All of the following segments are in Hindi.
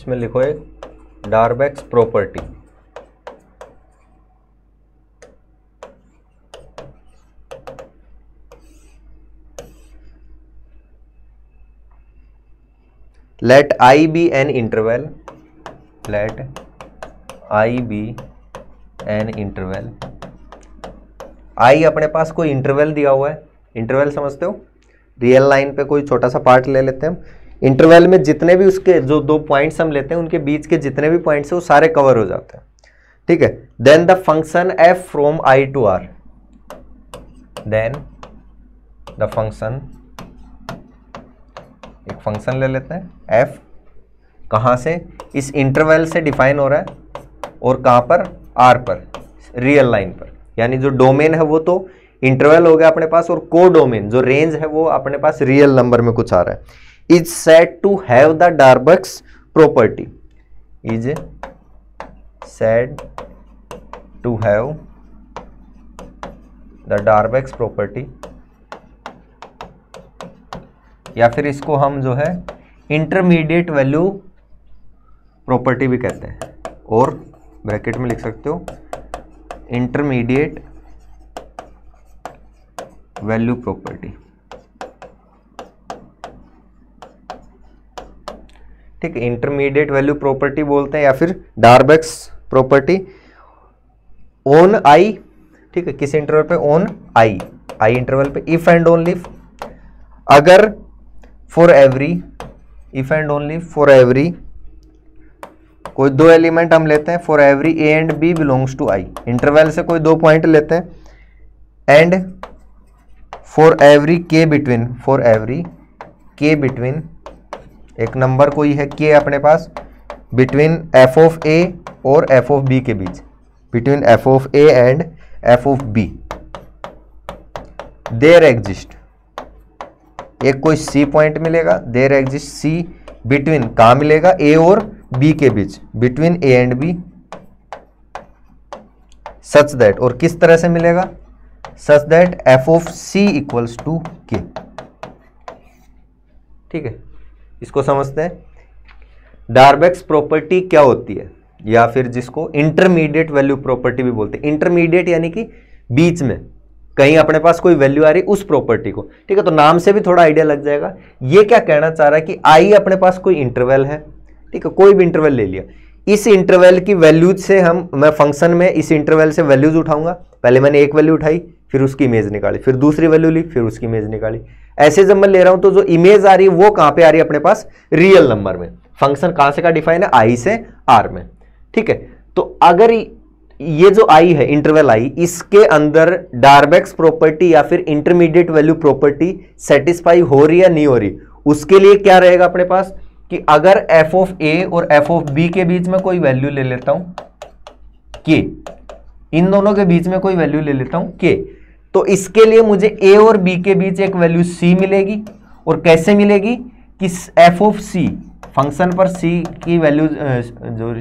इसमें लिखो एक Darboux property let i be an interval. Let i be an interval. I अपने पास कोई इंटरवल दिया हुआ है? इंटरवल समझते हो? रियल लाइन पे कोई छोटा सा पार्ट ले लेते हैं हम। इंटरवल में जितने भी उसके जो दो पॉइंट्स हम लेते हैं, उनके बीच के जितने भी पॉइंट्स हैं, वो सारे कवर हो जाते हैं। ठीक है? Then the function F from I to R then the function एक फ़ंक्शन ले लेते हैं एफ़ कहाँ से? इस इंटरवल से डिफाइन हो रहा है और कहाँ पर? आर पर रियल लाइन पर। यानी जो डोमेन है वो तो इंटरवल हो गया अपने पास और को डोमेन जो रेंज है वो अपने पास रियल नंबर में कुछ आ रहा है। Is set to have the Darboux property is set to have the Darboux property या फिर इसको हम जो है इंटरमीडिएट वैल्यू प्रॉपर्टी भी कहते हैं। और ब्रैकेट में लिख सकते हो इंटरमीडिएट वैल्यू प्रॉपर्टी ठीक इंटरमीडिएट वैल्यू प्रॉपर्टी बोलते हैं या फिर डार्बेक्स प्रॉपर्टी ओन आई ठीक है, किस इंटरवल पे? ओन आई आई इंटरवल पे इफ़ एंड ओनली अगर for every if and only for every कोई दो एलिमेंट हम लेते हैं for every A and B belongs to I interval से कोई दो पॉइंट लेते हैं। And for every K between for every K between एक नंबर कोई है के अपने पास बिटवीन एफ़ ऑफ़ ए और एफ़ ऑफ़ बी के बीच। Between F of A and F of B there exist एक कोई सी पॉइंट मिलेगा देर एग्जिस्ट सी बिटवीन कहा मिलेगा? ए और बी के बीच। Between A and B such that और किस तरह से मिलेगा? Such that F of C equals to K ठीक है? इसको समझते हैं। डार्बेक्स प्रॉपर्टी क्या होती है? या फिर जिसको इंटरमीडिएट वैल्यू प्रॉपर्टी भी बोलते हैं। इंटरमीडिएट यानी कि बीच में। कहीं अपने पास कोई वैल्यू आ रही उस प्रॉपर्टी को। ठीक है तो नाम से भी थोड़ा आइडिया लग जाएगा। ये क्या कहना चाह रहा है कि आई अपने पास कोई इंटरवल है? ठीक है, कोई भी इंटरवल ले लिया। इस इंटरवल की वैल्यूज़ से हम, मैं फ़ंक्शन में इस इंटरवल से वैल्यूज़ उठाऊँगा। पहले मैंने एक वैल्यू उठाई, फिर उसकी इमेज निकाली, फिर दूसरी वैल्यू ली, फिर उसकी इमेज निकाली। ऐसे जब मैं ले रहा हूँ तो जो इमेज आ रही है, वो कहाँ पे आ रही है अपने पास? रियल नंबर में। फ़ंक्शन कहाँ से का डिफाइन है? आई से आर में। ठीक है? तो अगर ये जो आई है इंटरवल आई इसके अंदर डार्बेक्स प्रॉपर्टी या फिर इंटरमीडिएट वैल्यू प्रॉपर्टी सेटिस्फाई हो रही है नहीं हो रही, उसके लिए क्या रहेगा अपने पास? कि अगर एफ़ ऑफ़ ए और एफ़ ऑफ़ बी के बीच में कोई वैल्यू ले लेता हूँ के इन दोनों के बीच में कोई वैल्यू ले लेता हूँ के तो इसके लिए मुझे ए और बी के बीच एक वैल्यू सी मिलेगी। और कैसे मिलेगी? कि एफ़ ऑफ़ सी फ़ंक्शन पर सी की वैल्यू जो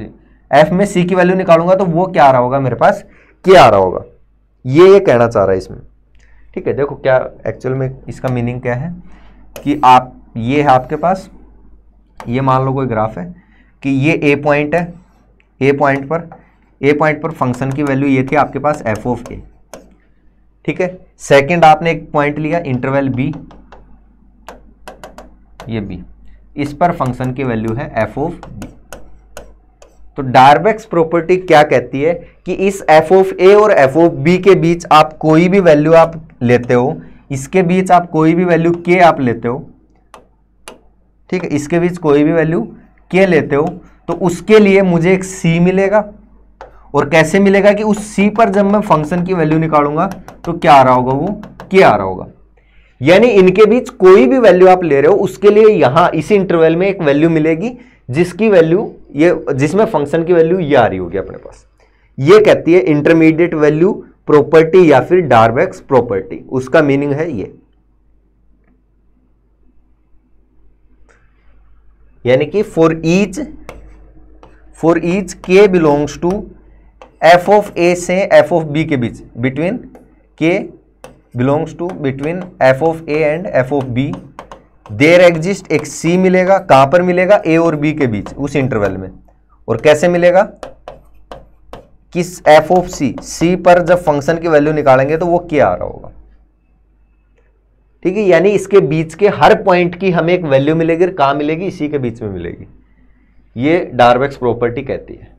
एफ़ में सी की वैल्यू निकालूँगा तो वो क्या आ रहा होगा मेरे पास? क्या आ रहा होगा। ये ये कहना चाह रहा है इसमें। ठीक है, देखो क्या एक्चुअल में इसका मीनिंग क्या है? कि आप, ये है आपके पास, ये मान लो कोई ग्राफ है, कि ये ए पॉइंट है ए पॉइंट पर ए पॉइंट पर फ़ंक्शन की वैल्यू ये थी आपके पास एफ़ ऑफ़ ए ठीक है? सेकंड आपने एक पॉइंट लिया इंटरवल बी ये बी इस पर फ़ंक्शन की वैल्यू है एफ़ ऑफ़ बी तो डार्बेक्स प्रॉपर्टी क्या कहती है कि इस एफ़ ऑफ़ ए और एफ़ ऑफ़ बी के बीच आप कोई भी वैल्यू आप लेते हो, इसके बीच आप कोई भी वैल्यू के आप लेते हो, ठीक है? इसके बीच कोई भी वैल्यू के लेते हो तो उसके लिए मुझे एक सी मिलेगा। और कैसे मिलेगा कि उस सी पर जब मैं फ़ंक्शन की वैल्यू निकालूँगा तो क्या आ रहा होगा वो? क्या आ रहा होगा। यानी इनके बीच कोई भी वैल्यू आप ले रहे हो, उसके लिए यहाँ इसी इंटरवल में एक वैल्यू मिलेगी, जिसकी वैल्यू ये, जिसमें फ़ंक्शन की वैल्यू ये आ रही होगी अपने पास। ये कहती है इंटरमीडिएट वैल्यू प्रॉपर्टी या फिर डार्बेक्स प्रॉपर्टी उसका मीनिंग है ये। यानी कि for each for each K belongs to F of A से एफ़ ऑफ़ बी के बीच between K belongs to between F of A and F of B there exist एक सी मिलेगा, कहाँ पर मिलेगा? ए और बी के बीच, उस इंटरवल में। और कैसे मिलेगा? किस एफ़ ऑफ़ सी सी पर जब फ़ंक्शन की वैल्यू निकालेंगे तो वो क्या आ रहा होगा। ठीक है, यानी इसके बीच के हर पॉइंट की हमें एक वैल्यू मिलेगी और कहाँ मिलेगी? इसी के बीच में मिलेगी। ये डार्बेक्स प्रॉपर्टी कहती है।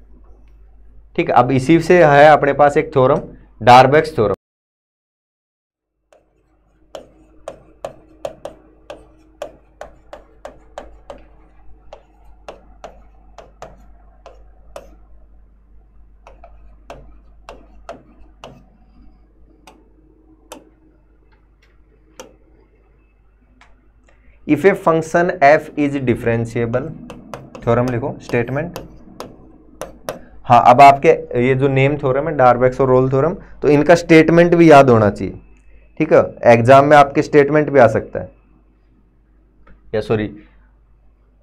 ठीक, अब इसी से है अपने पास एक theorem, Darboux's theorem. If a function F is differentiable theorem लिखो स्टेटमेंट हाँ अब आपके ये जो नेम थ्योरम है डार्बेक्स और रोल थ्योरम तो इनका स्टेटमेंट भी याद होना चाहिए। ठीक है? एग्ज़ाम में आपके स्टेटमेंट भी आ सकता है। या सॉरी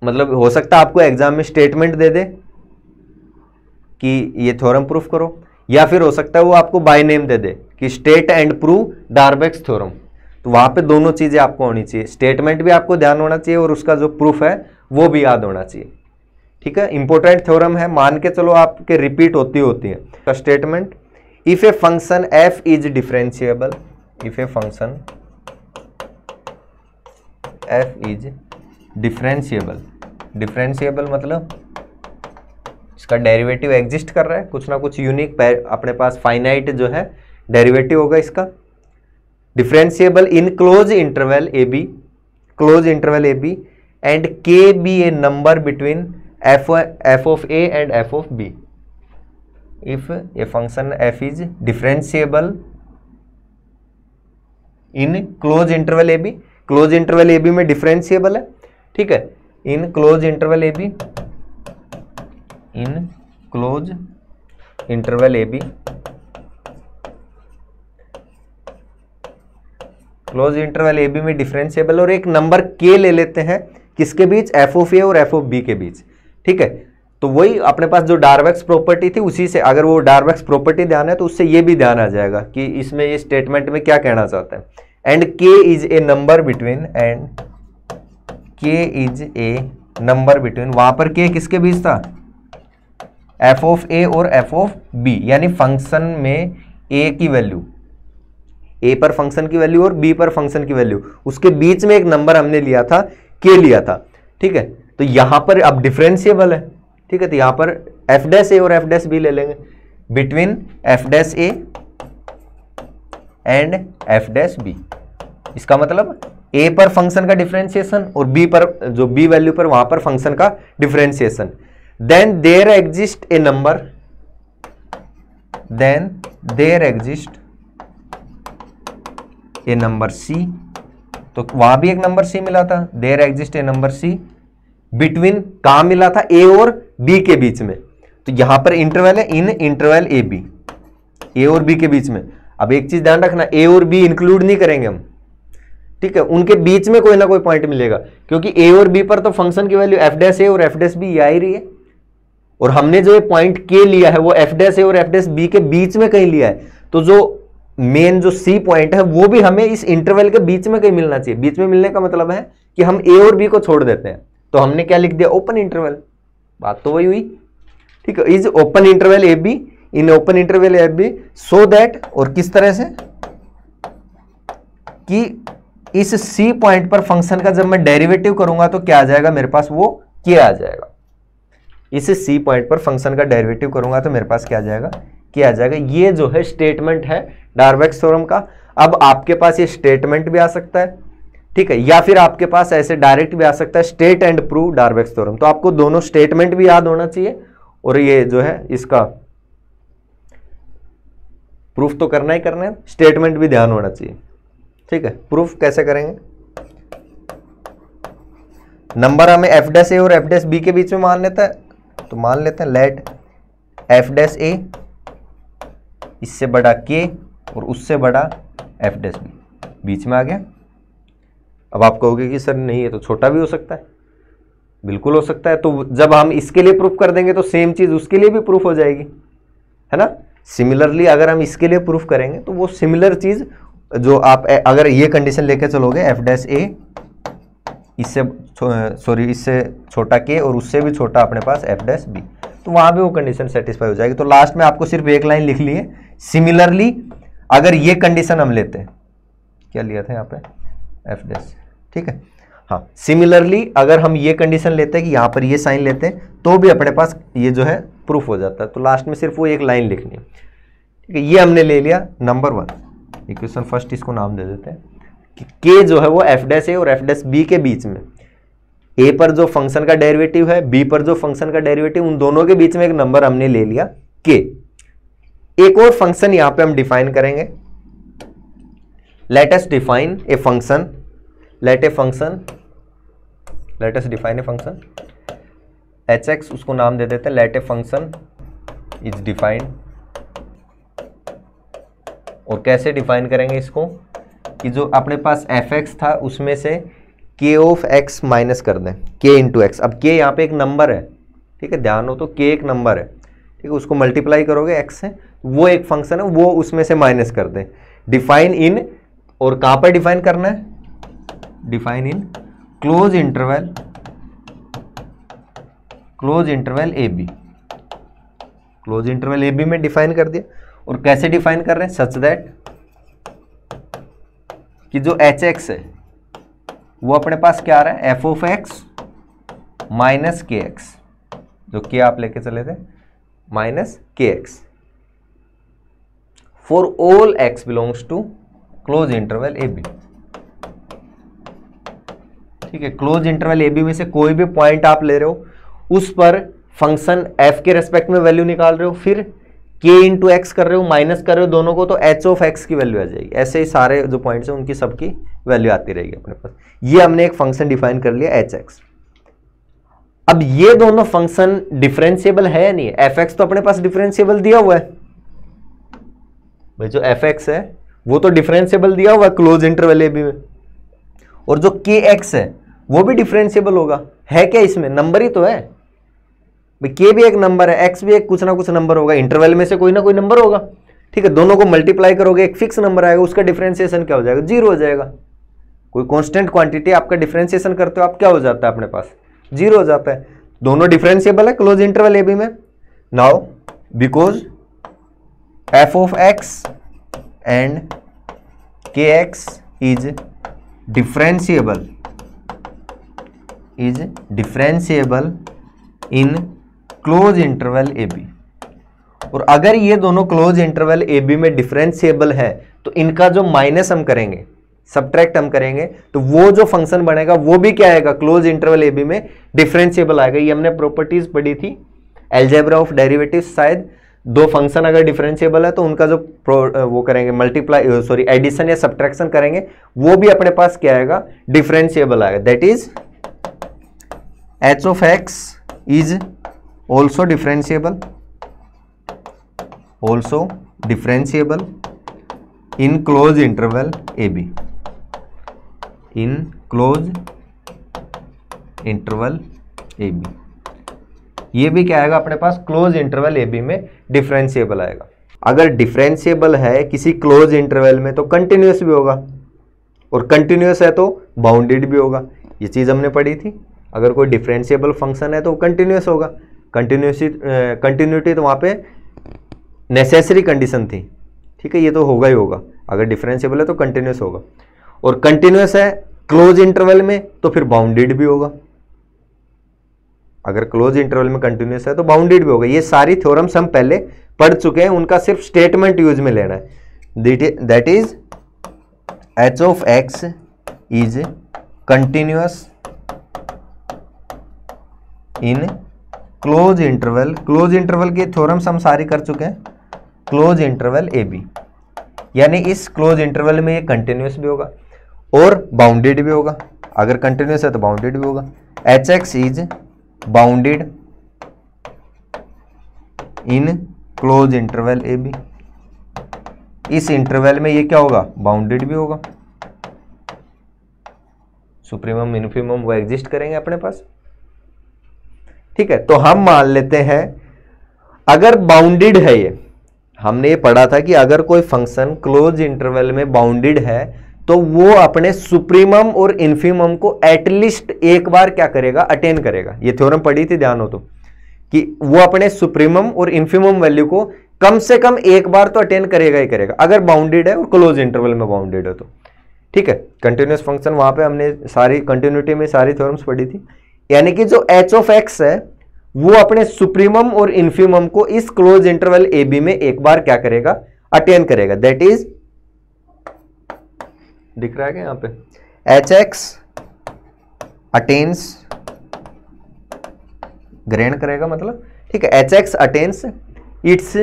मतलब हो सकता है आपको एग्ज़ाम में स्टेटमेंट दे दे कि ये थ्योरम प्रूफ करो, या फिर हो सकता है वो आपको बाय नेम दे दे कि state and prove Darboux theorem तो वहाँ पे दोनों चीज़ें आपको होनी चाहिए। स्टेटमेंट भी आपको ध्यान होना चाहिए और उसका जो प्रूफ है, वो भी याद होना चाहिए। ठीक है? इंपॉर्टेंट थ्योरम है, मान के चलो आपके रिपीट होती होती है। Statement if a function F is differentiable if a function F is differentiable differentiable मतलब इसका डेरिवेटिव एग्जिस्ट कर रहा है, कुछ ना कुछ यूनिक अपने पास फाइनाइट जो है डेरिवेटिव होगा इसका। Differentiable in close interval A B close interval A B and K be a number between f f of a and f of b if a function f is differentiable in close interval ab close interval ab में differentiable है ठीक है in close interval ab in close interval ab close interval A B में डिफरेंशिएबल और एक नंबर के ले लेते हैं किसके बीच एफ़ ऑफ़ ए और एफ़ ऑफ़ बी के बीच ठीक है? तो वही अपने पास जो डार्वेक्स प्रॉपर्टी थी, उसी से अगर वो डार्वेक्स प्रॉपर्टी ध्यान है तो उससे ये भी ध्यान आ जाएगा कि इसमें ये स्टेटमेंट में क्या कहना चाहता है। And K is a number between and K is a number between वहाँ पर के किसके बीच था? एफ़ ऑफ़ ए और एफ़ ऑफ़ बी यानी फ़ंक्शन में ए की वैल्यू ए पर फ़ंक्शन की वैल्यू और बी पर फ़ंक्शन की वैल्यू उसके बीच में एक नंबर हमने लिया था के लिया था। ठीक है? तो यहाँ पर अब डिफरेंशिएबल है। ठीक है तो यहाँ पर एफ़ डैश ए और एफ़ डैश बी ले लेंगे। Between F dash A and F dash B इसका मतलब ए पर फ़ंक्शन का डिफरेंशिएशन और बी पर, जो बी वैल्यू पर, वहाँ पर फ़ंक्शन का differentiation then there exist a number then there exist a number C तो वहाँ भी एक नंबर सी मिला था। There exist a number C between कहा मिला था ए और बी के बीच में। तो यहाँ पर इंटरवल है इन इंटरवल ए बी ए और बी के बीच में। अब एक चीज़ ध्यान रखना ए और बी इंक्लूड नहीं करेंगे हम। ठीक है, उनके बीच में कोई ना कोई पॉइंट मिलेगा, क्योंकि ए और बी पर तो फ़ंक्शन की वैल्यू एफ़ डेस ए और एफ़ डेस बी आ ही रही है। और हमने जो ये पॉइंट के लिया है, वो एफ़ डेस ए और एफ़ डेस बी के बीच में कहीं लिया है। तो जो मेन जो सी पॉइंट है, वो भी हमें इस इंटरवल के बीच में कहीं मिलना चाहिए। बीच में मिलने का मतलब है कि हम ए और बी को छोड़ देते हैं। तो हमने क्या लिख दिया? ओपन इंटरवल बात तो वही हुई। ठीक है is open interval A B in open interval A B so that और किस तरह से? कि इस सी पॉइंट पर फ़ंक्शन का जब मैं डेरिवेटिव करूँगा तो क्या आ जाएगा? मेरे पास वो क्या आ जाएगा। इस सी पॉइंट पर फ़ंक्शन का डेरिवेटिव करूँगा तो मेरे पास क्या आ जाएगा? क्या आ जाएगा। ये जो है स्टेटमेंट है डार्वेक्स थ्योरम का। अब आपके पास ये स्टेटमेंट भी आ सकता है। ठीक है, या फिर आपके पास ऐसे डायरेक्ट भी आ सकता है state and prove Darboux's theorem तो आपको दोनों स्टेटमेंट भी याद होना चाहिए, और ये जो है इसका प्रूफ तो करना ही करना है स्टेटमेंट भी ध्यान होना चाहिए। ठीक है प्रूफ कैसे करेंगे? नंबर हमें एफ़ डेस ए और एफ़ डेस बी के बीच में मान लेता है तो मान लेते हैं लेट एफ़ डेस ए इससे बड़ा के और उससे बड़ा एफ़ डेस बी बीच में आ गया। अब आप कहोगे कि सर नहीं, ये तो छोटा भी हो सकता है। बिल्कुल हो सकता है तो जब हम इसके लिए प्रूफ कर देंगे तो सेम चीज़ उसके लिए भी प्रूफ हो जाएगी, है ना? सिमिलरली अगर हम इसके लिए प्रूफ करेंगे तो वो सिमिलर चीज़ जो आप अगर ये कंडीशन लेके चलोगे एफ़ डैश ए इससे सॉरी, इससे छोटा के और उससे भी छोटा अपने पास एफ़ डैश बी तो वहाँ भी वो कंडीशन सेटिस्फाई हो जाएगी। तो लास्ट में आपको सिर्फ़ एक लाइन लिख ली है, सिमिलरली अगर ये कंडीशन हम लेते हैं क्या लिया था यहाँ पे? एफ़ डैश ठीक है? हाँ सिमिलरली अगर हम ये कंडीशन लेते हैं कि यहाँ पर ये साइन लेते हैं तो भी अपने पास ये जो है प्रूफ हो जाता है। तो लास्ट में सिर्फ़ वो एक लाइन लिखनी है। ठीक है, ये हमने ले लिया नंबर वन इक्वेशन फ़र्स्ट इसको नाम दे देते हैं। कि के जो है वो एफ़ डैश ए और एफ़ डैश बी के बीच में। ए पर जो फ़ंक्शन का डेरिवेटिव है बी पर जो फ़ंक्शन का डेरिवेटिव उन दोनों के बीच में एक नंबर हमने ले लिया के एक और फ़ंक्शन यहाँ पे हम डिफाइन करेंगे। Let us define a function let a function let us define a function H X उसको नाम दे देते हैं let a function is defined और कैसे डिफाइन करेंगे इसको? कि जो अपने पास एफ़ एक्स था, उसमें से के ऑफ़ एक्स माइनस कर दें। के इंटू एक्स अब के यहाँ पे एक नंबर है, ठीक है? ध्यान हो तो के एक नंबर है, ठीक है? उसको मल्टीप्लाई करोगे एक्स से, वो एक फ़ंक्शन है, वो उसमें से माइनस कर दें। डिफाइन इन और कहाँ पर डिफाइन करना है? Define in close interval close interval A B close interval A B में डिफाइन कर दिया। और कैसे डिफाइन कर रहे हैं? सच दैट कि जो एच एक्स है, वो अपने पास क्या आ रहा है? F of X minus K X जो के आप लेके चले थे minus K X for all X belongs to close interval A B ठीक है क्लोज इंटरवल ए बी में से कोई भी पॉइंट आप ले रहे हो, उस पर फ़ंक्शन एफ़ के रेस्पेक्ट में वैल्यू निकाल रहे हो, फिर के इंटू एक्स कर रहे हो माइनस कर रहे हो दोनों को तो एच ऑफ़ एक्स की वैल्यू आ जाएगी। ऐसे ही सारे जो पॉइंट्स हैं, उनकी सबकी वैल्यू आती रहेगी अपने पास। ये हमने एक फ़ंक्शन डिफाइन कर लिया एच एक्स अब ये दोनों फ़ंक्शन डिफरेंशियबल है या नहीं एफ़ एक्स तो अपने पास डिफरेंशियबल दिया हुआ है। भाई जो एफ़ एक्स है, वो तो डिफरेंशियबल दिया हुआ है क्लोज इंटरवल ए बी में। और जो के एक्स है वो भी डिफ्रेंशियबल होगा। है क्या इसमें? नंबर ही तो है। भाई के भी एक नंबर है एक्स भी एक कुछ ना कुछ नंबर होगा। इंटरवल में से कोई ना कोई नंबर होगा। ठीक है, दोनों को मल्टीप्लाई करोगे, एक फिक्स नंबर आएगा, उसका डिफ्रेंसिएशन क्या हो जाएगा? ज़ीरो हो जाएगा। कोई कांस्टेंट क्वांटिटी आपका डिफ्रेंसिएशन करते हो, आप क्या हो जाता है अपने पास? ज़ीरो हो जाता है। दोनों डिफरेंशियबल है क्लोज इंटरवल ए बी में। Now because F of X and K X is differentiable is differentiable in close interval A B और अगर ये दोनों क्लोज इंटरवल ए बी में डिफरेंशियबल है तो इनका जो माइनस हम करेंगे सब्ट्रैक्ट हम करेंगे तो वो जो फ़ंक्शन बनेगा, वो भी क्या आएगा? क्लोज इंटरवल ए बी में डिफरेंशियबल आएगा। ये हमने प्रॉपर्टीज़ पढ़ी थी एल्जेब्रा ऑफ़ डेरिवेटिव शायद। दो फ़ंक्शन अगर डिफरेंशियबल है तो उनका जो वो करेंगे मल्टीप्लाई सॉरी एडिशन या सब्ट्रैक्शन करेंगे, वो भी अपने पास क्या आएगा? डिफरेंशियबल आएगा। That is H of X is also differentiable also differentiable in close interval A B in close interval A B ये भी क्या आएगा अपने पास? क्लोज इंटरवल ए बी में डिफरेंशियबल आएगा। अगर डिफरेंशियबल है किसी क्लोज इंटरवल में तो कंटिन्यूस भी होगा। और कंटिन्यूस है तो बाउंडेड भी होगा। ये चीज़ हमने पढ़ी थी। अगर कोई डिफरेंशियबल फ़ंक्शन है तो कंटिन्यूस होगा। कंटिन्यूसी कंटिन्यूटी तो वहाँ पे नेसेसरी कंडीशन थी। ठीक है, ये तो होगा ही होगा। अगर डिफरेंशियबल है तो कंटिन्यूस होगा। और कंटिन्यूस है क्लोज इंटरवल में तो फिर बाउंडेड भी होगा। अगर क्लोज इंटरवल में कंटिन्यूस है तो बाउंडेड भी होगा। ये सारी थ्योरम्स हम पहले पढ़ चुके हैं, उनका सिर्फ़ स्टेटमेंट यूज़ में लेना है। That is H of X is continuous in close interval close interval के थ्योरम्स हम सारी कर चुके हैं। क्लोज इंटरवल ए बी, यानी इस क्लोज इंटरवल में ये कंटिन्यूस भी होगा और बाउंडेड भी होगा। अगर कंटिन्यूस है तो बाउंडेड भी होगा। H X is bounded in close interval A B इस इंटरवल में ये क्या होगा? बाउंडेड भी होगा। सुप्रीमम इन्फीमम वो एग्जिस्ट करेंगे अपने पास। ठीक है तो हम मान लेते हैं, अगर बाउंडेड है ये, हमने ये पढ़ा था कि अगर कोई फ़ंक्शन क्लोज इंटरवल में बाउंडेड है तो वो अपने सुप्रीमम और इन्फीमम को एटलीस्ट एक बार क्या करेगा अटेन करेगा। ये थ्योरम पढ़ी थी, ध्यान हो तो कि वो अपने सुप्रीमम और इन्फीमम वैल्यू को कम से कम एक बार तो अटेन करेगा ही करेगा, अगर बाउंडेड है और क्लोज इंटरवल में बाउंडेड है तो। ठीक है कंटिन्यूस फ़ंक्शन वहाँ पे हमने सारी कंटिन्यूटी में सारी थ्योरम्स पढ़ी थी। यानी कि जो एच ऑफ़ एक्स है, वो अपने सुप्रीमम और इन्फीमम को इस क्लोज इंटरवल ए बी में एक बार क्या करेगा? अटेन करेगा। दैट इज़ दिख रहा है क्या यहाँ पे? एच एक्स अटेन्स ग्रहण करेगा मतलब? ठीक है H X attains its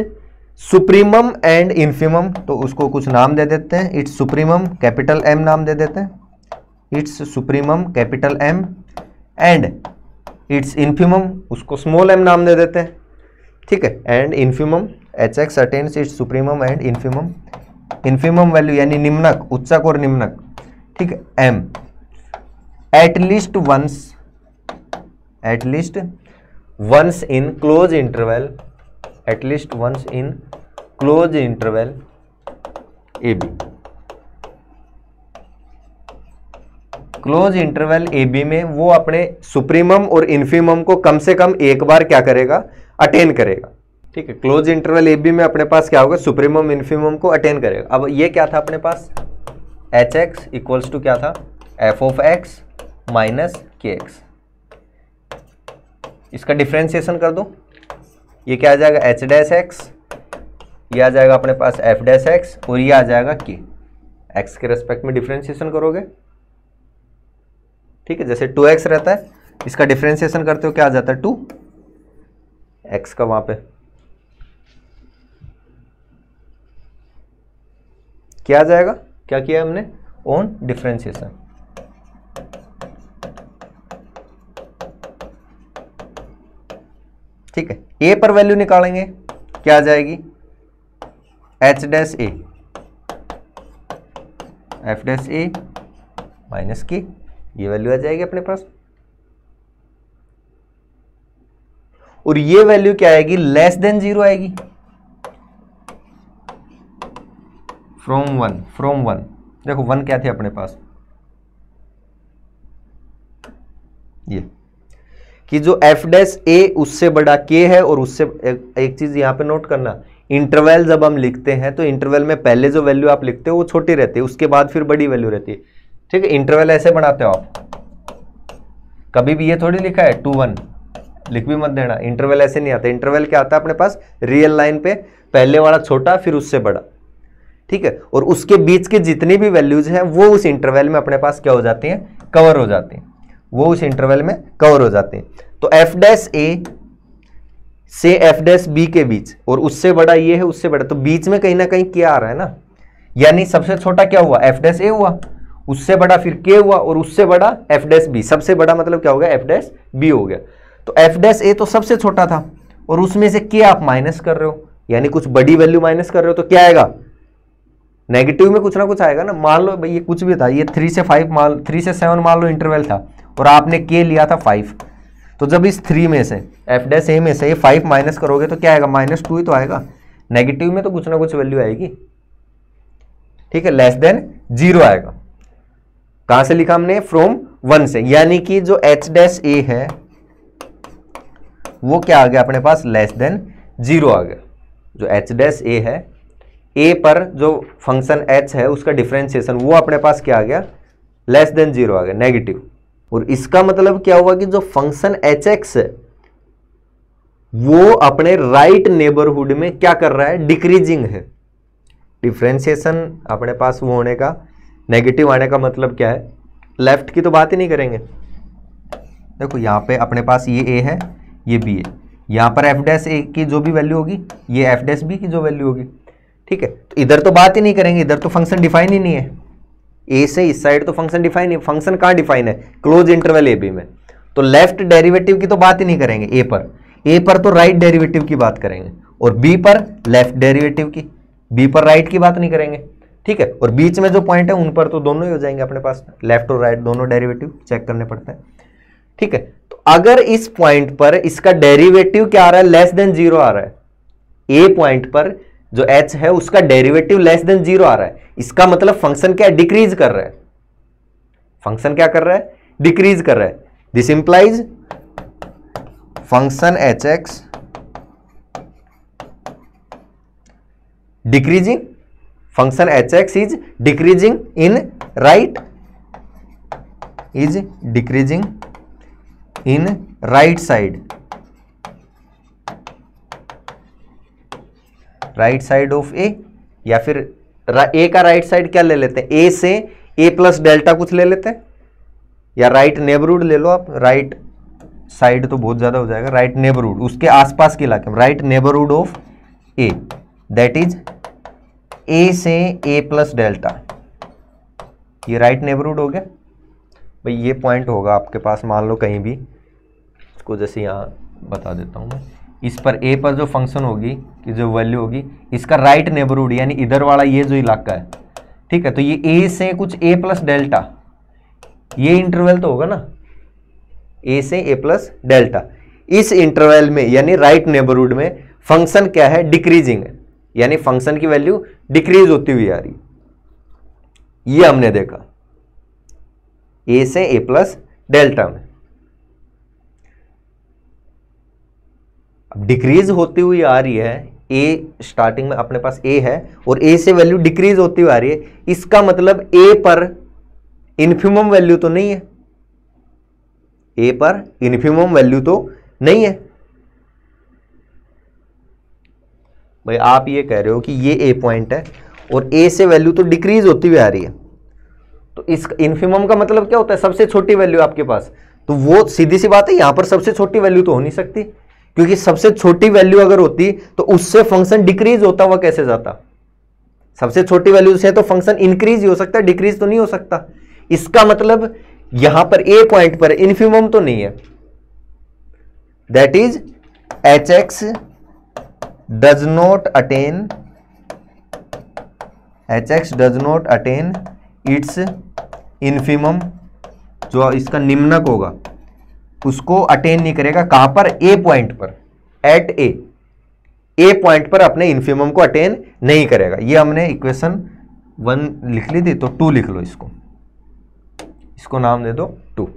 supremum and infimum तो उसको कुछ नाम दे देते हैं। इट्स सुप्रीमम कैपिटल एम नाम दे देते हैं। Its supremum capital M and its infimum उसको स्मॉल एम नाम दे देते हैं ठीक है and infimum H X attains its supremum and infimum infimum value यानी निम्नक उच्चक और निम्नक ठीक है M at least once at least once in close interval at least once in close interval A B close interval A B में वो अपने सुप्रीमम और इन्फीमम को कम से कम एक बार क्या करेगा? अटेन करेगा। ठीक है क्लोज इंटरवल ए बी में अपने पास क्या होगा? सुप्रीमम इन्फीमम को अटेन करेगा। अब ये क्या था अपने पास? एच एक्स इक्वल्स टू क्या था? F of X minus K X इसका डिफ्रेंसिएशन कर दो। ये क्या आ जाएगा? एच डैश एक्स ये आ जाएगा अपने पास एफ़ डैश एक्स और ये आ जाएगा के एक्स के रेस्पेक्ट में डिफ्रेंसिएशन करोगे? ठीक है, जैसे टू एक्स रहता है, इसका डिफ्रेंसिएशन करते हो, क्या आ जाता है? टू एक्स का वहाँ पे। क्या आ जाएगा? क्या किया हमने? ओन डिफ्रेंसिएशन ठीक है ए पर वैल्यू निकालेंगे, क्या आ जाएगी? H dash A F dash A minus की ये वैल्यू आ जाएगी अपने पास। और ये वैल्यू क्या आएगी? लेस देन ज़ीरो आएगी। फ्रॉम वन फ्रॉम वन देखो वन क्या थे अपने पास? ये। कि जो एफ़ डैश ए उससे बड़ा के है और उससे एक, एक चीज़ यहाँ पे नोट करना। इंटरवल जब हम लिखते हैं तो इंटरवल में पहले जो वैल्यू आप लिखते हो वो छोटी रहती है उसके बाद फिर बड़ी वैल्यू रहती है। ठीक है इंटरवल ऐसे बनाते हो आप। कभी भी ये थोड़ी लिखा है टू वन लिख भी मत देना इंटरवल ऐसे नहीं आता। इंटरवल क्या आता है अपने पास? रियल लाइन पे, पहले वाला छोटा, फिर उससे बड़ा। ठीक है, और उसके बीच के जितनी भी वैल्यूज़ हैं, वो उस इंटरवल में अपने पास क्या हो जाती हैं? कवर हो जाती हैं। वो उस इंटरवल में कवर हो जाते हैं। तो एफ़ डैश ए से एफ़ डैश बी के बीच, और उससे बड़ा ये है, उससे बड़ा। तो बीच में कहीं ना कहीं क्या आ रहा है ना? यानी सबसे छोटा क्या हुआ? एफ़ डैश ए हुआ। उससे बड़ा फिर के हुआ और उससे बड़ा एफ़ डैश बी सबसे बड़ा मतलब क्या हो गया? एफ़ डैश बी हो गया। तो एफ़ डैश ए तो सबसे छोटा था और उसमें से के आप माइनस कर रहे हो। यानी कुछ बड़ी वैल्यू माइनस कर रहे हो तो क्या आएगा? नेगेटिव में कुछ ना कुछ आएगा ना। मान लो भाई, ये कुछ भी था, ये थ्री से फाइव मान थ्री से सेवन मान लो इंटरवल था और आपने के लिया था फाइव तो जब इस थ्री में से एफ़ डैश ए में से ये फाइव माइनस करोगे तो क्या आएगा? माइनस टू ही तो आएगा। नेगेटिव में तो कुछ ना कुछ वैल्यू आएगी। ठीक है लेस देन ज़ीरो आएगा। कहाँ से लिखा हमने? फ्रॉम वन से। यानी कि जो एच डैश ए है, वो क्या आ गया अपने पास? लेस देन ज़ीरो आ गया। जो एच डैश ए है ए पर जो फ़ंक्शन एच है, उसका डिफ्रेंसिएशन वो अपने पास क्या आ गया? लेस देन ज़ीरो आ गया नेगेटिव और इसका मतलब क्या हुआ कि जो फ़ंक्शन एच एक्स है, वो अपने राइट नेबरहुड में क्या कर रहा है? डिक्रीजिंग है। डिफ्रेंशिएशन अपने पास वो होने का नेगेटिव आने का मतलब क्या है? लेफ़्ट की तो बात ही नहीं करेंगे। देखो, यहाँ पे अपने पास ये ए है, ये बी है। यहाँ पर एफ़ डैश ए की जो भी वैल्यू होगी, ये एफ़ डैश बी की जो वैल्यू होगी। ठीक है? तो इधर तो बात ही नहीं करेंगे, इधर तो फ़ंक्शन डिफाइन ही नहीं है। ए से इस साइड तो फ़ंक्शन डिफाइन नहीं फ़ंक्शन कहाँ डिफाइन है? क्लोज इंटरवल ए बी में। तो लेफ़्ट डेरिवेटिव की तो बात ही नहीं करेंगे ए पर। ए पर तो राइट डेरिवेटिव की बात करेंगे। और बी पर लेफ़्ट डेरिवेटिव की। बी पर राइट की बात नहीं करेंगे। ठीक है? और बीच में जो पॉइंट है, उन पर तो दोनों ही हो जाएँगे अपने पास। लेफ़्ट और राइट दोनों डेरिवेटिव चेक करने पड़ते हैं। ठीक है? तो अगर इस पॉइंट पर इसका डेरिवेटिव क्या आ रहा है? लेस देन ज़ीरो आ रहा है। ए पॉइंट पर जो एच है, उसका डेरिवेटिव लेस देन ज़ीरो आ रहा है। इसका मतलब फ़ंक्शन क्या डिक्रीज कर रहा है। फ़ंक्शन क्या कर रहा है? डिक्रीज कर रहा है। This implies function H X decreasing function H X is decreasing in right is decreasing in right side right side of A या फिर ए का राइट साइड क्या ले लेते हैं? ए से ए प्लस डेल्टा कुछ ले लेते हैं? या राइट नेबरहुड ले लो आप राइट साइड तो बहुत ज़्यादा हो जाएगा राइट नेबरहुड उसके आसपास के इलाके में right neighbourhood of A that is A से ए प्लस डेल्टा ये राइट नेबरहुड हो गया। भाई, ये पॉइंट होगा आपके पास, मान लो कहीं भी। इसको जैसे यहाँ बता देता हूँ मैं। इस पर ए पर जो फ़ंक्शन होगी, कि जो वैल्यू होगी, इसका राइट नेबरहुड यानी इधर वाला ये जो इलाका है, ठीक है? तो ये ए से कुछ ए प्लस डेल्टा ये इंटरवल तो होगा ना? ए से ए प्लस डेल्टा इस इंटरवल में, यानी राइट नेबरहुड में फ़ंक्शन क्या है? डिक्रीजिंग है। यानी फ़ंक्शन की वैल्यू डिक्रीज होती हुई आ रही। ये हमने देखा। ए से ए प्लस डेल्टा में। अब डिक्रीज होती हुई आ रही है। ए स्टार्टिंग में अपने पास ए है और ए से वैल्यू डिक्रीज होती हुई आ रही है। इसका मतलब ए पर इन्फिमम वैल्यू तो नहीं है। ए पर इन्फिमम वैल्यू तो नहीं है। भाई, आप ये कह रहे हो कि ये ए पॉइंट है और ए से वैल्यू तो डिक्रीज होती हुई आ रही है। तो इस इन्फिमम का मतलब क्या होता है? सबसे छोटी वैल्यू आपके पास। तो वो सीधी सी बात है, यहाँ पर सबसे छोटी वैल्यू तो हो नहीं सकती, क्योंकि सबसे छोटी वैल्यू अगर होती तो उससे फ़ंक्शन डिक्रीज होता हुआ कैसे जाता? सबसे छोटी वैल्यू से तो फ़ंक्शन इंक्रीज ही हो सकता है डिक्रीज तो नहीं हो सकता। इसका मतलब यहाँ पर ए पॉइंट पर इन्फिमम तो नहीं है। That is H X does not attain H X does not attain its infimum जो इसका निम्नक होगा, उसको अटेन नहीं करेगा। कहाँ पर? ए पॉइंट पर। एट ए ए पॉइंट पर अपने इन्फिमम को अटेन नहीं करेगा। ये हमने इक्वेशन वन लिख ली थी तो टू लिख लो इसको। इसको नाम दे दो टू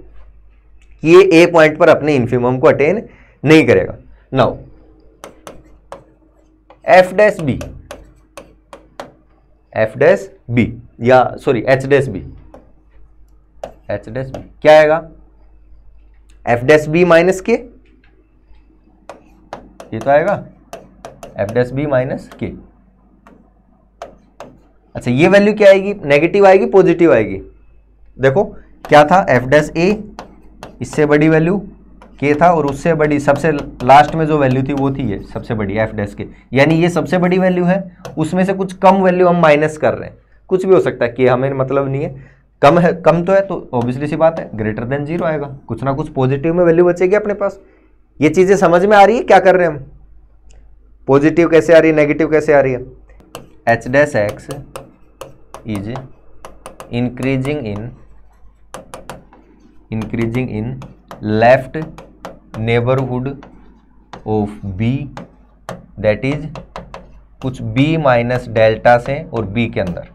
ये ए पॉइंट पर अपने इन्फिमम को अटेन नहीं करेगा। Now F dash B F dash B या sorry H dash B H dash B क्या आएगा? एफ़ डैश बी माइनस के ये तो आएगा। एफ़ डैश बी माइनस के अच्छा ये वैल्यू क्या आएगी? नेगेटिव आएगी पॉजिटिव आएगी। देखो, क्या था? एफ़ डैश ए इससे बड़ी वैल्यू के था और उससे बड़ी, सबसे लास्ट में जो वैल्यू थी वो थी ये, सबसे बड़ी एफ़ डैश के यानी ये सबसे बड़ी वैल्यू है, उसमें से कुछ कम वैल्यू हम माइनस कर रहे हैं। कुछ भी हो सकता है कि हमें मतलब नहीं है। कम है, कम तो है तो ऑब्वियसली सी बात है ग्रेटर देन ज़ीरो आएगा। कुछ ना कुछ पॉजिटिव में वैल्यू बचेगी अपने पास। ये चीज़ें समझ में आ रही है, क्या कर रहे हैं हम? पॉजिटिव कैसे आ रही है नेगेटिव कैसे आ रही है? H dash X is increasing in increasing in left neighbourhood of B that is कुछ b माइनस डेल्टा से और b के अंदर।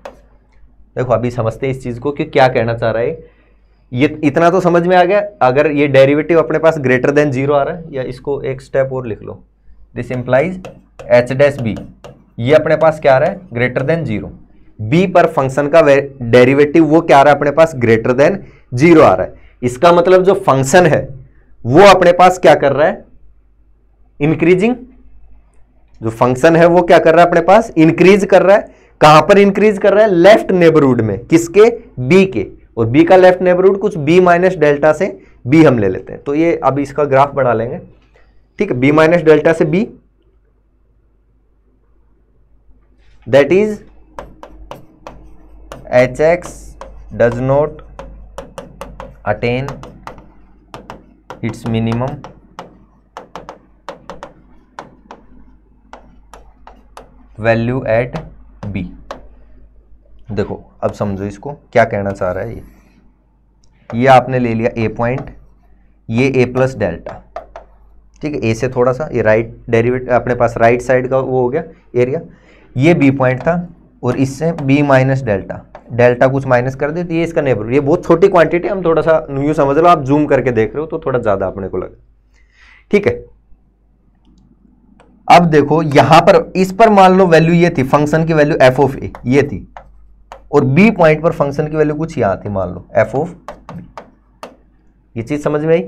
देखो, अभी समझते हैं इस चीज़ को कि क्या कहना चाह रहा है। ये इतना तो समझ में आ गया। अगर ये डेरिवेटिव अपने पास ग्रेटर देन ज़ीरो आ रहा है, या इसको एक स्टेप और लिख लो। This implies H dash B ये अपने पास क्या आ रहा है? ग्रेटर देन ज़ीरो बी पर फ़ंक्शन का डेरिवेटिव वो क्या आ रहा है? अपने पास ग्रेटर देन ज़ीरो आ रहा है। इसका मतलब जो फ़ंक्शन है वो अपने पास क्या कर रहा है? इंक्रीजिंग जो फ़ंक्शन है वो क्या कर रहा है अपने पास? इंक्रीज कर रहा है। कहाँ पर इंक्रीज कर रहा है? लेफ़्ट नेबरहुड में। किसके? बी के। और बी का लेफ़्ट नेबरहुड कुछ बी माइनस डेल्टा से बी हम ले लेते हैं। तो ये अब इसका ग्राफ बना लेंगे। ठीक है? बी माइनस डेल्टा से B that is H X does not attain its minimum value at B देखो, अब समझो इसको, क्या कहना चाह रहा है ये? ये आपने ले लिया ए पॉइंट ये ए प्लस डेल्टा ठीक है ए से थोड़ा सा, ये राइट डेरिवेट अपने पास राइट साइड का वो हो गया एरिया ये बी पॉइंट था और इससे बी माइनस डेल्टा डेल्टा कुछ माइनस कर दे तो ये इसका नेबर ये बहुत छोटी क्वांटिटी हम थोड़ा सा न्यू समझ लो, आप जूम करके देख रहे हो तो थोड़ा ज़्यादा अपने को लगे। ठीक है? अब देखो, यहाँ पर, इस पर मान लो वैल्यू ये थी फ़ंक्शन की वैल्यू एफ़ ऑफ़ ए ये थी। और बी पॉइंट पर फ़ंक्शन की वैल्यू कुछ यहाँ थी, मान लो एफ़ ऑफ़ ये चीज़ समझ में आई?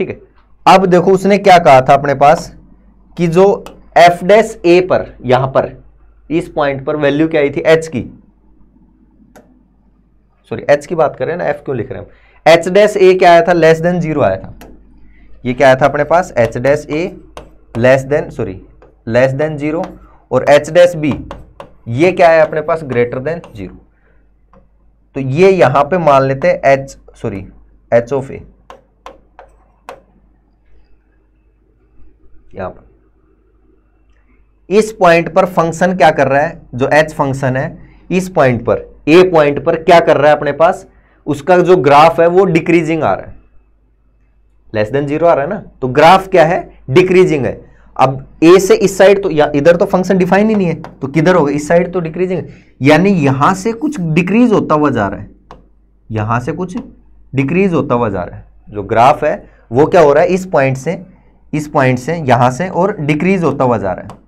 ठीक है? अब देखो, उसने क्या कहा था अपने पास? कि जो एफ़ डैश ए पर, यहाँ पर, इस पॉइंट पर वैल्यू क्या आई थी? एच की। सॉरी एच की बात कर रहे हैं ना एफ़ क्यों लिख रहे हैं एच डैश ए क्या आया था? लेस देन ज़ीरो आया था। ये क्या आया था अपने पास? H dash A less than sorry less than zero और एच डैश बी ये क्या है अपने पास? ग्रेटर देन ज़ीरो तो ये यहाँ पे मान लेते हैं H sorry H of A यहाँ पर। इस पॉइंट पर फ़ंक्शन क्या कर रहा है? जो एच फ़ंक्शन है, इस पॉइंट पर ए पॉइंट पर क्या कर रहा है अपने पास? उसका जो ग्राफ है वो डिक्रीजिंग आ रहा है। लेस देन ज़ीरो आ रहा है ना? तो ग्राफ क्या है? डिक्रीजिंग है। अब ए से इस साइड तो या इधर तो फ़ंक्शन डिफाइन ही नहीं है। तो किधर होगा? इस साइड तो डिक्रीजिंग यानी यहाँ से कुछ डिक्रीज होता हुआ जा रहा है। यहाँ से कुछ डिक्रीज होता हुआ जा रहा है। जो ग्राफ है, वो क्या हो रहा है? इस पॉइंट से, इस पॉइंट से, यहाँ से और डिक्रीज होता हुआ जा रहा है।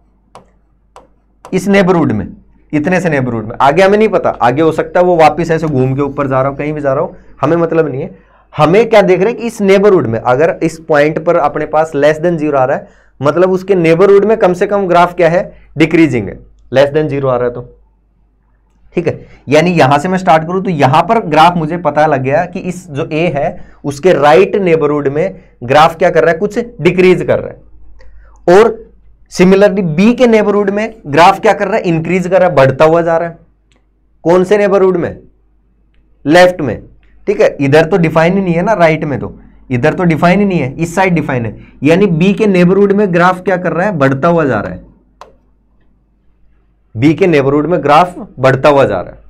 इस नेबरहुड में। इतने से नेबरहुड में। आगे हमें नहीं पता। आगे हो सकता है वो वापस ऐसे घूम के ऊपर जा रहा हो, कहीं भी जा रहा हो। हमें मतलब नहीं है। हमें क्या देख रहे हैं कि इस नेबरहुड में, अगर इस पॉइंट पर अपने पास लेस देन ज़ीरो आ रहा है मतलब उसके नेबरहुड में कम से कम ग्राफ क्या है? डिक्रीजिंग है। लेस देन ज़ीरो आ रहा है तो। ठीक है? यानी यहाँ से मैं स्टार्ट करूँ तो यहाँ पर ग्राफ मुझे पता लग गया कि इस जो ए है, उसके राइट नेबरहुड में ग्राफ क्या कर रहा है? कुछ डिक्रीज कर रहा है। और सिमिलरली बी के नेबरहुड में ग्राफ क्या कर रहा है? इंक्रीज कर रहा है, बढ़ता हुआ जा रहा है। कौन से नेबरहुड में? लेफ़्ट में। ठीक है, इधर तो डिफाइन ही नहीं है ना राइट में तो। इधर तो डिफाइन ही नहीं है, इस साइड डिफाइन है। यानी बी के नेबरहुड में ग्राफ क्या कर रहा है? बढ़ता हुआ जा रहा है। बी के नेबरहुड में ग्राफ बढ़ता हुआ जा रहा है।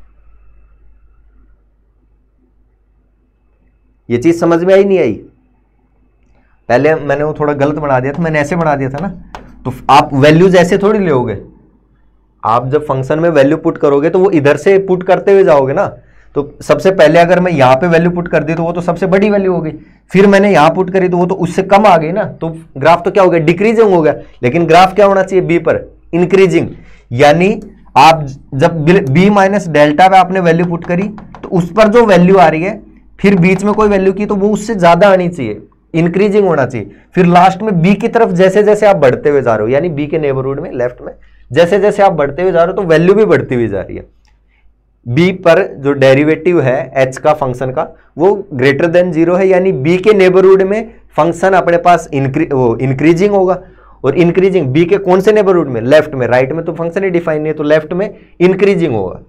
ये चीज़ समझ में आई नहीं आई? पहले मैंने वो थोड़ा गलत बना दिया था, मैंने ऐसे बना दिया था ना। तो आप वैल्यूज़ ऐसे थोड़ी लोगे आप जब फ़ंक्शन में वैल्यू पुट करोगे तो वो इधर से पुट करते हुए जाओगे ना। तो सबसे पहले अगर मैं यहाँ पे वैल्यू पुट कर दी तो वो तो सबसे बड़ी वैल्यू हो गई फिर मैंने यहाँ पुट करी तो वो तो उससे कम आ गई ना। तो ग्राफ तो क्या हो गया? डिक्रीजिंग हो गया। लेकिन ग्राफ क्या होना चाहिए? बी पर इंक्रीजिंग यानी आप जब बी माइनस डेल्टा पे आपने वैल्यू पुट करी तो उस पर जो वैल्यू आ रही है, फिर बीच में कोई वैल्यू की तो वो उससे ज़्यादा आनी चाहिए। इंक्रीजिंग होना चाहिए। फिर लास्ट में बी की तरफ़ जैसे जैसे आप बढ़ते हुए जा रहे हो, यानी बी के नेबरहुड में लेफ़्ट में जैसे जैसे आप बढ़ते हुए जा रहे हो तो वैल्यू भी बढ़ती हुई जा रही है। बी पर जो डेरिवेटिव है एच का फ़ंक्शन का, वो ग्रेटर देन ज़ीरो है, यानी बी के नेबरहुड में फ़ंक्शन अपने पास इंक्री वो इंक्रीजिंग होगा। और इंक्रीजिंग बी के कौन से नेबरहुड में? लेफ़्ट में। राइट में तो फ़ंक्शन ही डिफाइन नहीं है तो लेफ़्ट में इंक्रीजिंग होगा।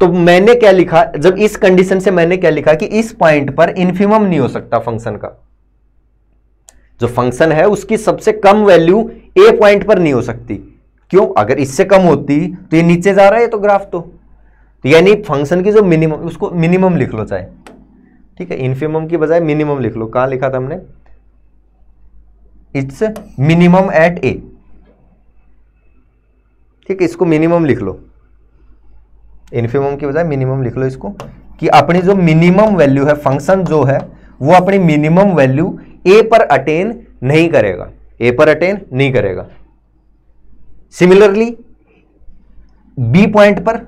तो मैंने क्या लिखा, जब इस कंडीशन से मैंने क्या लिखा कि इस पॉइंट पर इन्फिमम नहीं हो सकता फ़ंक्शन का। जो फ़ंक्शन है उसकी सबसे कम वैल्यू ए पॉइंट पर नहीं हो सकती। क्यों? अगर इससे कम होती तो ये नीचे जा रहा है तो ग्राफ तो, तो यानी फ़ंक्शन की जो मिनिमम उसको मिनिमम लिख लो चाहे। ठीक है इन्फिमम की बजाय मिनिमम लिख लो। कहाँ लिखा था हमने? इट्स मिनिमम एट ए ठीक है इसको मिनिमम लिख लो। इन्फिमम की बजाय मिनिमम लिख लो इसको। कि अपनी जो मिनिमम वैल्यू है फ़ंक्शन जो है वो अपनी मिनिमम वैल्यू ए पर अटेन नहीं करेगा। ए पर अटेन नहीं करेगा। सिमिलरली बी पॉइंट पर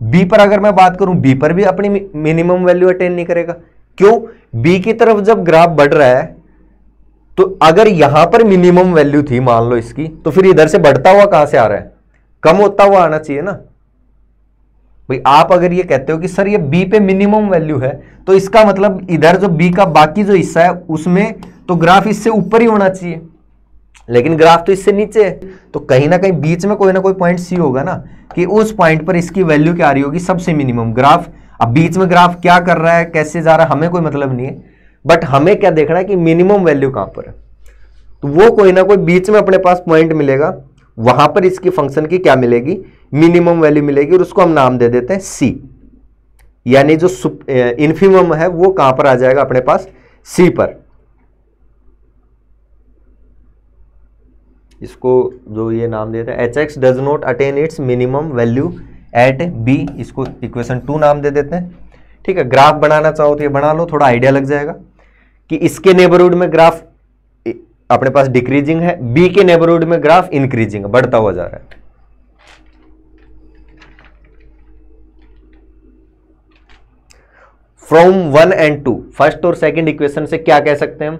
बी पर अगर मैं बात करूँ बी पर भी अपनी मिनिमम वैल्यू अटेन नहीं करेगा। क्यों? बी की तरफ़ जब ग्राफ बढ़ रहा है तो अगर यहाँ पर मिनिमम वैल्यू थी, मान लो इसकी तो फिर इधर से बढ़ता हुआ कहाँ से आ रहा है? कम होता हुआ आना चाहिए ना। भाई, आप अगर ये कहते हो कि सर ये बी पे मिनिमम वैल्यू है तो इसका मतलब इधर जो बी का बाकी जो हिस्सा है, उसमें तो ग्राफ इससे ऊपर ही होना चाहिए। लेकिन ग्राफ तो इससे नीचे है। तो कहीं ना कहीं बीच में कोई ना कोई पॉइंट सी होगा ना, कि उस पॉइंट पर इसकी वैल्यू क्या आ रही होगी? सबसे मिनिमम ग्राफ। अब बीच में ग्राफ क्या कर रहा है, कैसे जा रहा है, हमें कोई मतलब नहीं है। बट हमें क्या देखना है कि मिनिमम वैल्यू कहाँ पर है? तो वो कोई ना कोई बीच में अपने पास पॉइंट मिलेगा। वहाँ पर इसकी फ़ंक्शन की क्या मिलेगी? मिनिमम वैल्यू मिलेगी और उसको हम नाम दे देते हैं सी यानी जो इन्फिमम है, वो कहाँ पर आ जाएगा अपने पास? सी पर। इसको जो ये नाम देते हैं H X does not attain its minimum value at B इसको इक्वेशन टू नाम दे देते हैं। ठीक है ग्राफ बनाना चाहो तो ये बना लो, थोड़ा आइडिया लग जाएगा कि इसके नेबरहुड में ग्राफ अपने पास डिक्रीजिंग है बी के नेबरहुड में ग्राफ इंक्रीजिंग बढ़ता हुआ जा रहा है। From one and two first और सेकंड इक्वेशन से क्या कह सकते हैं हम?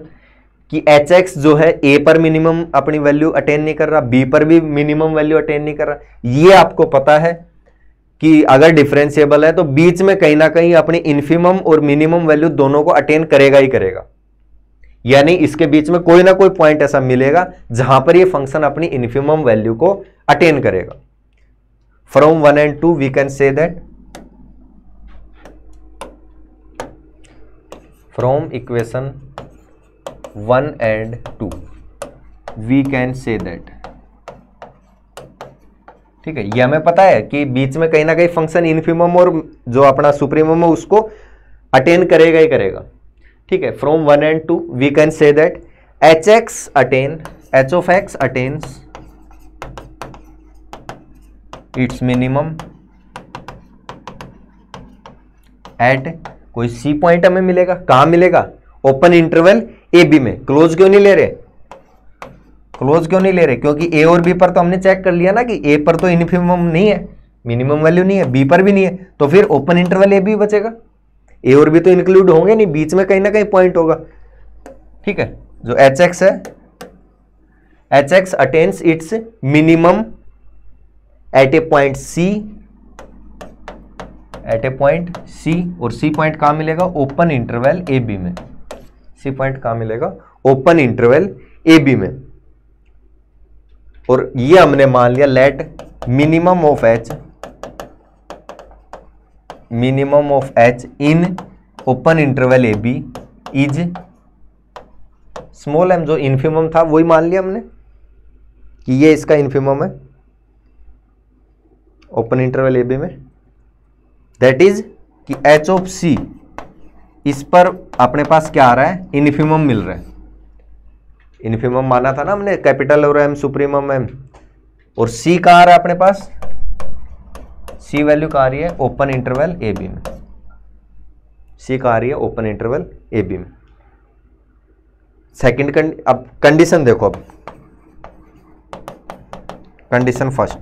कि एच एक्स जो है ए पर मिनिमम अपनी वैल्यू अटेन नहीं कर रहा बी पर भी मिनिमम वैल्यू अटेन नहीं कर रहा। ये आपको पता है कि अगर डिफरेंशिएबल है तो बीच में कहीं ना कहीं अपनी इन्फिमम और मिनिमम वैल्यू दोनों को अटेन करेगा ही करेगा। यानी इसके बीच में कोई ना कोई पॉइंट ऐसा मिलेगा जहाँ पर ये फ़ंक्शन अपनी इन्फिमम वैल्यू को अटेन करेगा। From one and two we can say that from equation one and two. We can say that ठीक है, ये हमें पता है कि बीच में कहीं ना कहीं फ़ंक्शन इन्फिमम और जो अपना सुप्रीमम है उसको अटेन करेगा ही करेगा। ठीक है from one and two we can say that H X attain H of X attains its minimum at कोई सी पॉइंट हमें मिलेगा? कहाँ मिलेगा? ओपन इंटरवल ए बी में। क्लोज क्यों नहीं ले रहे? क्लोज क्यों नहीं ले रहे? क्योंकि ए और बी पर तो हमने चेक कर लिया ना कि ए पर तो इनफिमम नहीं है। मिनिमम वैल्यू नहीं है। बी पर भी नहीं है। तो फिर ओपन इंटरवल ए बी बचेगा। ए और बी तो इंक्लूड होंगे नहीं। बीच में कहीं ना कहीं पॉइंट होगा। ठीक है? जो एच एक्स है H X attains its minimum at a point C at a point C और सी पॉइंट कहाँ मिलेगा? ओपन इंटरवल ए बी में। सी पॉइंट कहाँ मिलेगा? ओपन इंटरवल ए बी में। और ये हमने मान लिया let minimum of H minimum of H in open interval A B is small M जो इन्फिमम था, वही मान लिया हमने कि ये इसका इन्फिमम है। ओपन इंटरवल ए बी में। दैट इज़ कि एच ऑफ़ सी इस पर अपने पास क्या आ रहा है? इन्फिमम मिल रहा है। इन्फिमम माना था ना हमने कैपिटल और एम सुप्रीमम एम और सी कहा आ रहा है अपने पास? सी वैल्यू कहा आ रही है? ओपन इंटरवल ए बी में। सी कहा आ रही है? ओपन इंटरवल ए बी में। सेकंड अब कंडीशन देखो अब। कंडीशन फ़र्स्ट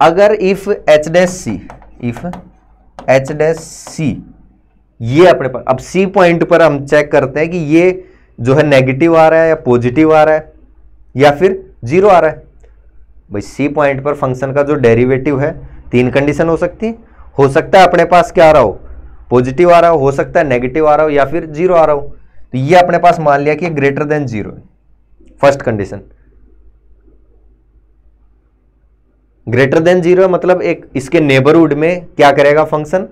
अगर if H dash C if H dash C ये अपने पास अब सी पॉइंट पर हम चेक करते हैं कि ये जो है नेगेटिव आ रहा है या पॉजिटिव आ रहा है, या फिर ज़ीरो आ रहा है। भाई सी पॉइंट पर फ़ंक्शन का जो डेरिवेटिव है, तीन कंडीशन हो सकती है। हो सकता है अपने पास क्या आ रहा हो? पॉजिटिव आ रहा हो हो सकता है नेगेटिव आ रहा हो या फिर ज़ीरो आ रहा हो। तो ये अपने पास मान लिया कि ग्रेटर देन ज़ीरो है। First condition greater than zero मतलब एक इसके नेबरहुड में क्या करेगा फ़ंक्शन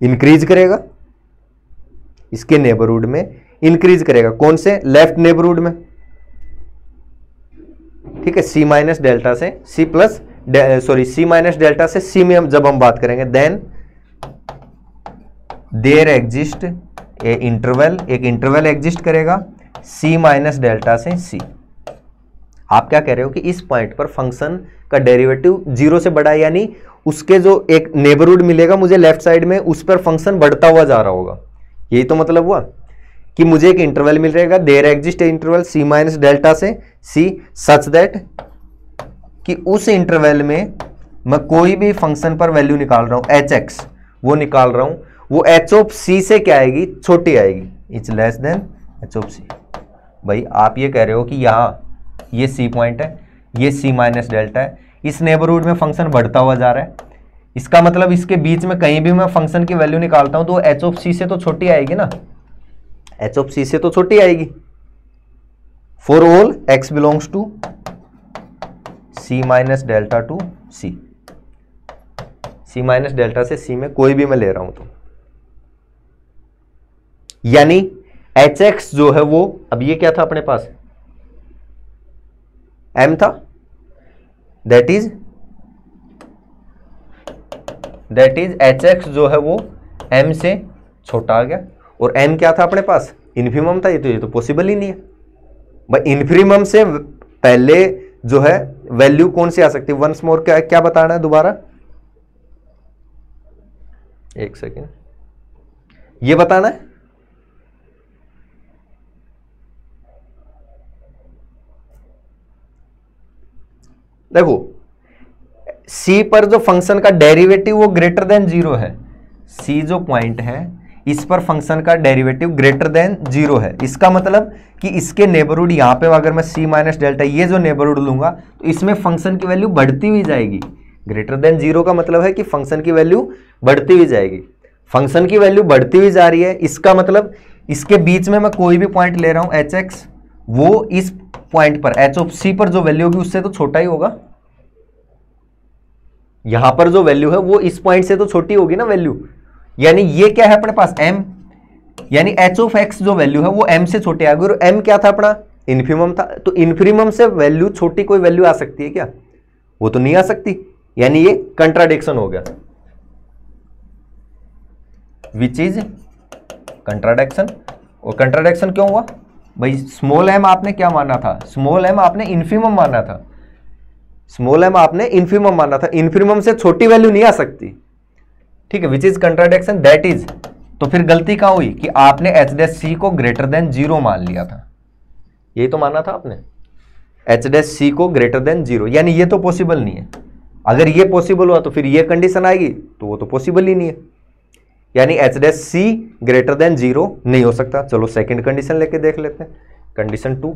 इंक्रीज करेगा। इसके नेबरहुड में इंक्रीज करेगा। कौन से? लेफ़्ट नेबरहुड में। ठीक है सी माइनस डेल्टा से C plus sorry C minus delta से सी में हम जब हम बात करेंगे then there exist a interval एक इंटरवल एग्जिस्ट करेगा सी माइनस डेल्टा से सी आप क्या कह रहे हो कि इस पॉइंट पर फ़ंक्शन का डेरिवेटिव ज़ीरो से बड़ा यानी उसके जो एक नेबरहुड मिलेगा मुझे लेफ़्ट साइड में, उस पर फ़ंक्शन बढ़ता हुआ जा रहा होगा। यही तो मतलब हुआ कि मुझे एक इंटरवल मिल रहेगा there exist interval C minus delta से सी सच दैट कि उस इंटरवल में मैं कोई भी फ़ंक्शन पर वैल्यू निकाल रहा हूँ एच एक्स वो निकाल रहा हूँ। वो एच ऑफ़ सी से क्या आएगी? छोटी आएगी। It's less than H of C भाई, आप ये कह रहे हो कि यहाँ ये सी पॉइंट है। ये सी माइनस डेल्टा है। इस नेबरहुड में फ़ंक्शन बढ़ता हुआ जा रहा है। इसका मतलब इसके बीच में कहीं भी मैं फ़ंक्शन की वैल्यू निकालता हूँ तो एच ऑफ़ सी से तो छोटी आएगी ना। एच ऑफ़ सी से तो छोटी आएगी। For all X belongs to C minus delta to C C minus delta से सी में कोई भी मैं ले रहा हूँ तो। यानी एच एक्स जो है वो, अब ये क्या था अपने पास? एम था that is that is H X जो है वो एम से छोटा आ गया। और एन क्या था अपने पास? इन्फिमम था ये तो ये तो पॉसिबल ही नहीं है। भाई इन्फिनिमम से पहले जो है वैल्यू कौन सी आ सकती? है वंस मोर क्या क्या बताना है दोबारा? एक सेकेंड ये बताना है। देखो सी पर जो फ़ंक्शन का डेरिवेटिव वो ग्रेटर देन ज़ीरो है। सी जो पॉइंट है, इस पर फ़ंक्शन का डेरिवेटिव ग्रेटर देन ज़ीरो है। इसका मतलब कि इसके नेबरहुड यहाँ पे अगर मैं सी माइनस डेल्टा ये जो नेबरहुड लूँगा तो इसमें फ़ंक्शन की वैल्यू बढ़ती हुई जाएगी। ग्रेटर देन ज़ीरो का मतलब है कि फ़ंक्शन की वैल्यू बढ़ती हुई जाएगी। फ़ंक्शन की वैल्यू बढ़ती हुई जा रही है, इसका मतलब इसके बीच में मैं कोई भी पॉइंट ले रहा हूँ एच एक्स वो इस पॉइंट पर एच ऑफ़ सी पर जो वैल्यू होगी उससे तो छोटा ही होगा। यहाँ पर जो वैल्यू है वो इस पॉइंट से तो छोटी होगी ना वैल्यू यानी ये क्या है अपने पास? M यानी एच ऑफ़ एक्स जो वैल्यू है वो m से छोटे आ गई। और m क्या था अपना? इन्फिमम था। तो इन्फिमम से वैल्यू छोटी कोई वैल्यू आ सकती है क्या? वो तो नहीं आ सकती। यानी ये कंट्राडिक्शन हो गया। विच इज़ कंट्राडिक्शन और कंट्राडिक्शन क्यों हुआ? भाई स्मॉल एम आपने क्या माना था? स्मॉल एम आपने इन्फिमम माना था। स्मॉल एम आपने इन्फिमम माना था। इन्फिमम से छोटी वैल्यू नहीं आ सकती। ठीक है which is contradiction that is तो फिर गलती कहाँ हुई? कि आपने एच डेस सी को ग्रेटर देन ज़ीरो मान लिया था। यही तो माना था आपने। एच डेस सी को ग्रेटर देन ज़ीरो यानी ये तो पॉसिबल नहीं है। अगर ये पॉसिबल हुआ तो फिर ये कंडीशन आएगी तो वो तो पॉसिबल ही नहीं है। यानी H dash C greater than zero नहीं हो सकता। चलो सेकंड कंडीशन लेके देख लेते हैं। Condition two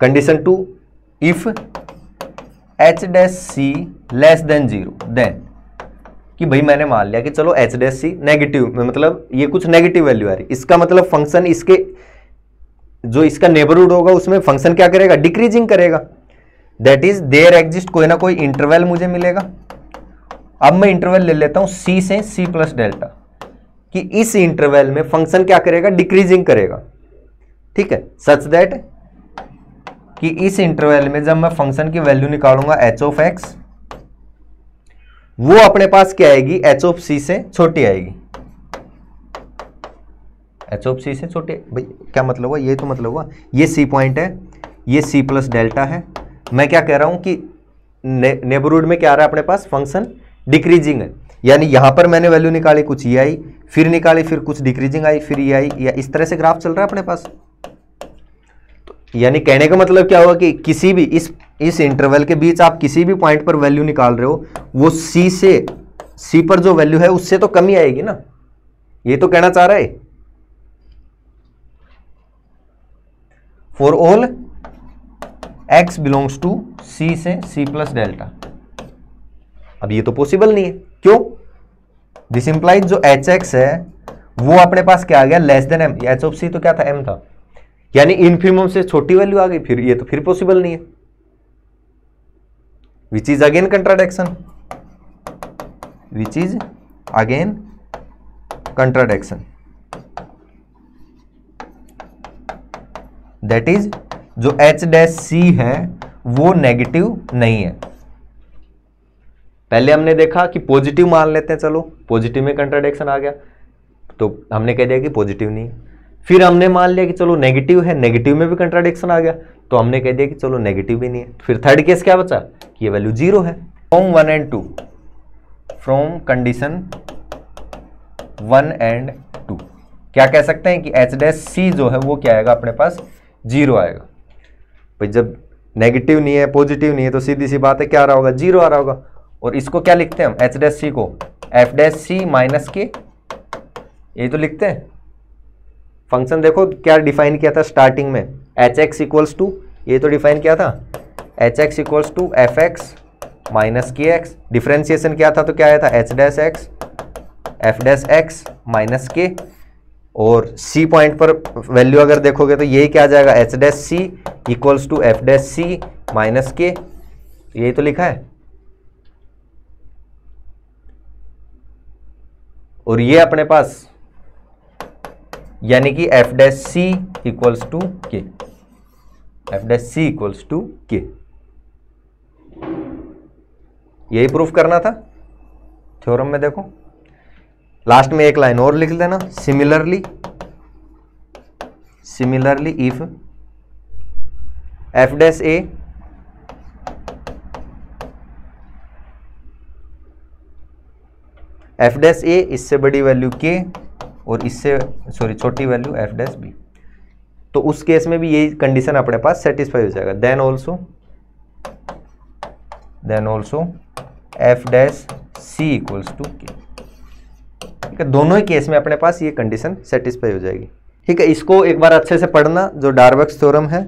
condition two if H dash C less than zero then कि भाई मैंने मान लिया कि चलो एच डैश सी नेगेटिव मतलब ये कुछ नेगेटिव वैल्यू आ रही। इसका मतलब फ़ंक्शन इसके, जो इसका नेबरहुड होगा उसमें फ़ंक्शन क्या करेगा? डिक्रीजिंग करेगा। दैट इज़ देयर एग्जिस्ट कोई ना कोई इंटरवल मुझे मिलेगा। अब मैं इंटरवल ले लेता हूँ सी से सी प्लस डेल्टा कि इस इंटरवल में फ़ंक्शन क्या करेगा? डिक्रीजिंग करेगा। ठीक है? सच दैट कि इस इंटरवल में जब मैं फ़ंक्शन की वैल्यू निकालूँगा एच ऑफ़ एक्स वो अपने पास क्या आएगी? एच ऑफ़ सी से छोटी आएगी। एच ऑफ़ सी से छोटी भाई क्या मतलब हुआ? ये तो मतलब हुआ। ये सी पॉइंट है ये सी प्लस डेल्टा है। मैं क्या कह रहा हूँ कि ने, नेबरहुड में क्या आ रहा है अपने पास? फ़ंक्शन डिक्रीजिंग है। यानी यहाँ पर मैंने वैल्यू निकाली, कुछ ये आई, फिर निकाली, फिर कुछ डिक्रीजिंग आई, फिर ये आई, या इस तरह से ग्राफ चल रहा है अपने पास? तो यानी कहने का मतलब क्या हुआ कि किसी भी, इस इस इंटरवल के बीच आप किसी भी पॉइंट पर वैल्यू निकाल रहे हो, वो सी से सी पर जो वैल्यू है, उससे तो कमी आएगी ना। ये तो कहना चाह रहा है। For all X belongs to C से सी प्लस डेल्टा अब ये तो पॉसिबल नहीं है। क्यों? दिस इंप्लाइज जो एच एक्स है, वो अपने पास क्या आ गया? Less than M H of C तो क्या था? एम था। यानी इनफिमम से छोटी वैल्यू आ गई, फिर ये तो फिर पॉसिबल नहीं है। Which is again contradiction which is again contradiction that is जो एच डैश सी है, वो नेगेटिव नहीं है। पहले हमने देखा कि पॉजिटिव मान लेते हैं, चलो पॉजिटिव में कंट्राडिक्शन आ गया। तो हमने कह दिया कि पॉजिटिव नहीं है। फिर हमने मान लिया कि चलो नेगेटिव है नेगेटिव में भी कंट्राडिक्शन आ गया। तो हमने कह दिया कि चलो नेगेटिव भी नहीं है। फिर थर्ड केस क्या बचा? कि ये वैल्यू ज़ीरो है। From one and two from condition one and two क्या कह सकते हैं कि एच डैश सी जो है, वो क्या आएगा अपने पास? ज़ीरो आएगा। भाई जब नेगेटिव नहीं है पॉजिटिव नहीं है तो सीधी सी बात है, क्या आ रहा होगा? ज़ीरो आ रहा होगा। और इसको क्या लिखते हैं हम? एच डैश सी को। एफ़ डैश सी माइनस के ये तो लिखते हैं। फ़ंक्शन देखो क्या डिफाइन किया था स्टार्टिंग में। एच एक्स इक्वल्स टू ये तो डिफाइन किया था। H X equals to F X minus K X differentiation क्या था तो क्या आया था? H dash X F dash X minus K और सी पॉइंट पर वैल्यू अगर देखोगे तो यही क्या आ जाएगा? H dash C equals to F dash C minus K यही तो लिखा है। और ये अपने पास यानी कि F dash C equals to K F dash C equals to K यही प्रूफ करना था। थ्योरम में देखो। लास्ट में एक लाइन और लिख देना similarly similarly if F dash A F dash A इससे बड़ी वैल्यू के और इससे सॉरी छोटी वैल्यू एफ़ डैश बी तो उस केस में भी यही कंडीशन अपने पास सेटिस्फाई हो जाएगा। Then also then also F dash C equals to K ठीक है? दोनों ही केस में अपने पास ये कंडीशन सेटिस्फाई हो जाएगी। ठीक है? इसको एक बार अच्छे से पढ़ना, जो डार्बक्स थ्योरम है